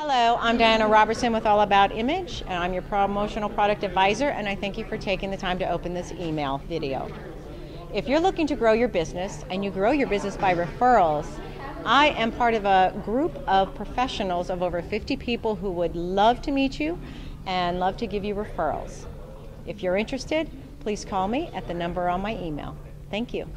Hello, I'm Diana Robertson with All About Image, and I'm your promotional product advisor, and I thank you for taking the time to open this email video. If you're looking to grow your business and you grow your business by referrals, I am part of a group of professionals of over 50 people who would love to meet you and love to give you referrals. If you're interested, please call me at the number on my email. Thank you.